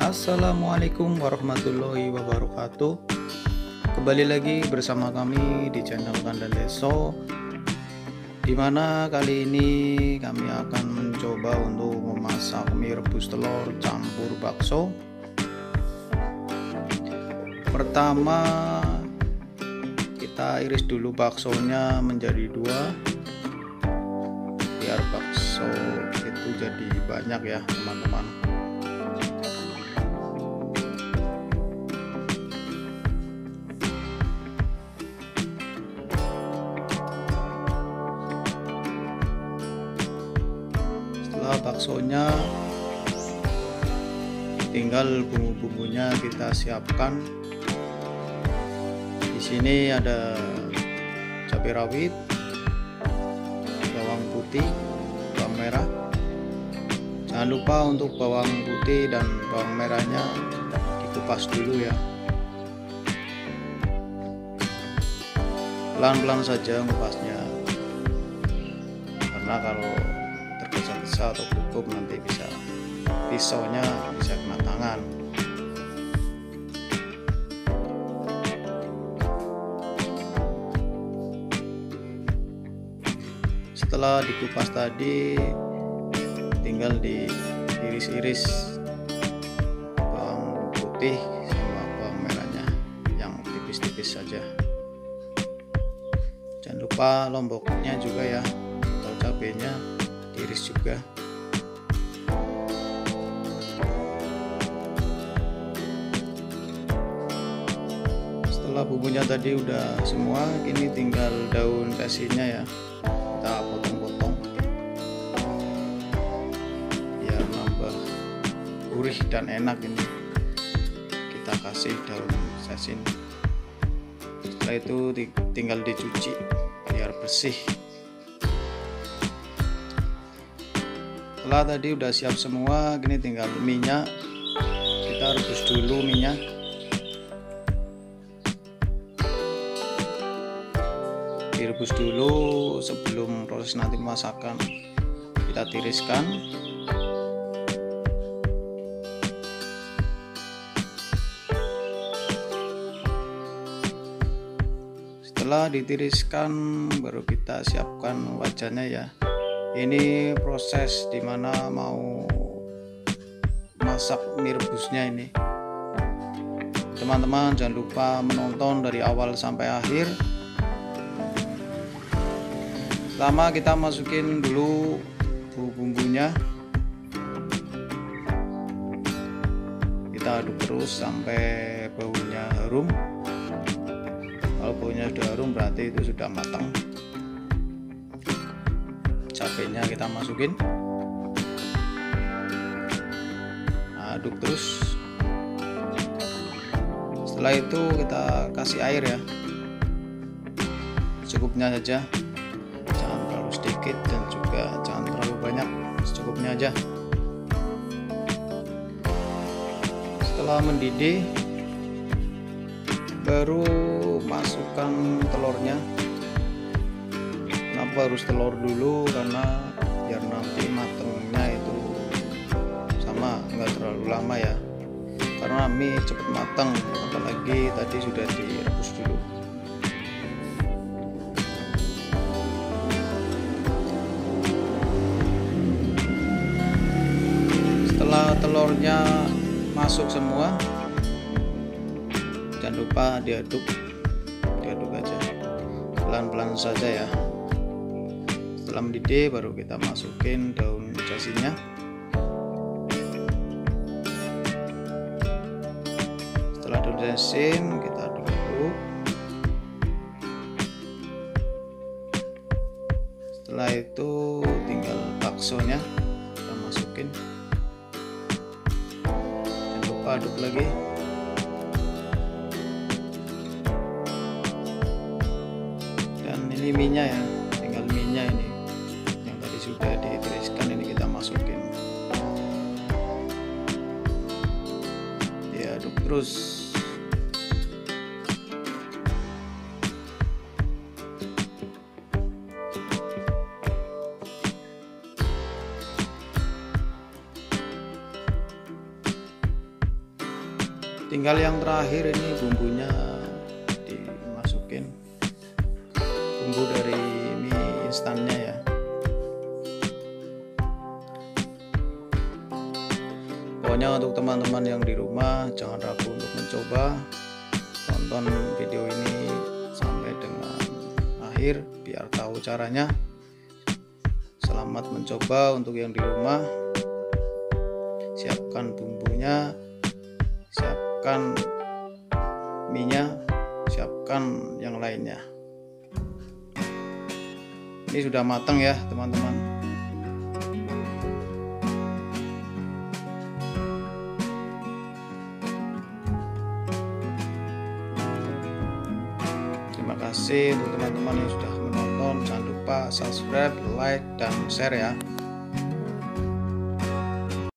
Assalamualaikum warahmatullahi wabarakatuh. Kembali lagi bersama kami di channel Kandang Deso Di mana kali ini kami akan mencoba untuk memasak mie rebus telur campur bakso. Pertama kita iris dulu baksonya menjadi dua Biar bakso itu jadi banyak ya teman-teman baksonya. Tinggal bumbu-bumbunya kita siapkan. Di sini ada cabai rawit bawang putih bawang merah. Jangan lupa untuk bawang putih dan bawang merahnya dikupas dulu ya. Pelan-pelan saja ngupasnya. Karena kalau tergesa-gesa atau cukup nanti bisa pisaunya bisa kena tangan. Setelah dikupas tadi tinggal diiris-iris bawang putih sama bawang merahnya yang tipis-tipis saja. Jangan lupa lomboknya juga ya atau cabenya diiris juga. Setelah bumbunya tadi udah semua kini tinggal daun tesinya ya. Kita potong-potong. Biar nambah gurih dan enak ini. Kita kasih daun sesin setelah itu tinggal dicuci biar bersih setelah tadi udah siap semua. Gini tinggal minyak. Kita rebus dulu minyak direbus dulu sebelum proses nanti pemasakan kita tiriskan. Setelah ditiriskan baru kita siapkan wajannya ya ini proses di mana mau masak mie rebusnya ini. Teman-teman jangan lupa menonton dari awal sampai akhir. Pertama kita masukin dulu bumbu-bumbunya kita aduk terus sampai baunya harum. Kalau baunya sudah harum berarti itu sudah matang cabenya kita masukin. Aduk terus. Setelah itu kita kasih air ya. Cukupnya saja. Jangan terlalu sedikit dan juga jangan terlalu banyak. Secukupnya aja. Setelah mendidih baru masukkan telurnya kenapa harus telur dulu? Karena biar nanti matangnya itu sama nggak terlalu lama ya. Karena mie cepat matang apalagi tadi sudah direbus dulu. Setelah telurnya masuk semua jangan lupa diaduk. Diaduk aja pelan-pelan saja ya setelah mendidih baru kita masukin daun jasinya setelah daun jasin kita aduk-aduk setelah itu tinggal baksonya kita masukin. Jangan lupa aduk lagi. Dan ini minyak ya sudah ditiriskan ini kita masukin. Diaduk terus. Tinggal yang terakhir ini bumbunya dimasukin. Bumbu dari mie instannya ya pokoknya untuk teman-teman yang di rumah jangan ragu untuk mencoba tonton video ini sampai dengan akhir biar tahu caranya. Selamat mencoba untuk yang di rumah. Siapkan bumbunya siapkan minyak siapkan yang lainnya. Ini sudah matang ya teman-teman kasih untuk teman-teman yang sudah menonton. Jangan lupa subscribe like dan share ya